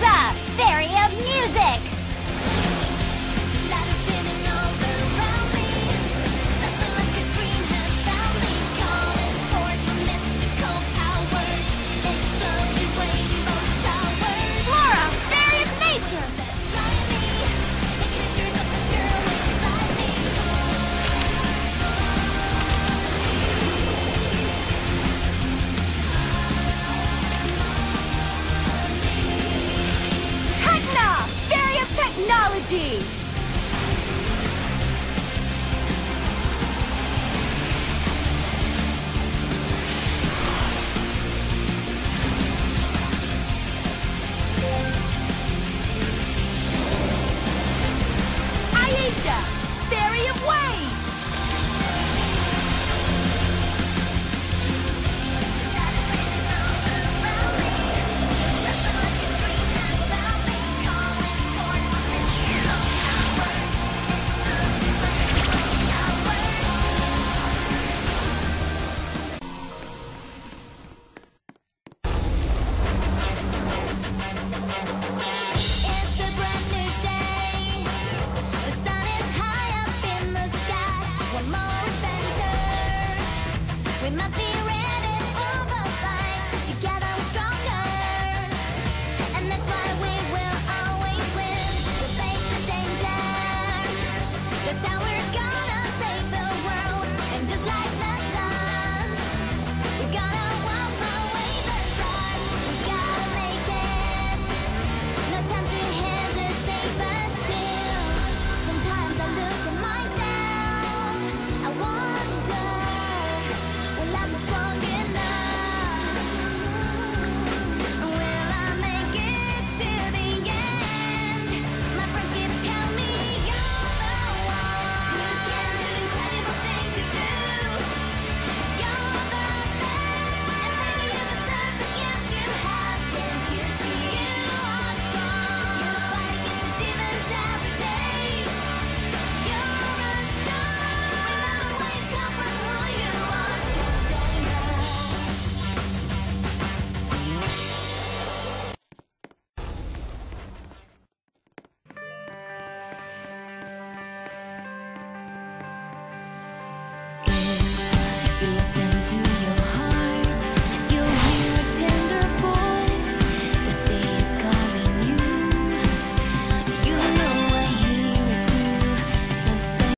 Pizza! Fairy of Music! Thunder! Fairy of Waves! Must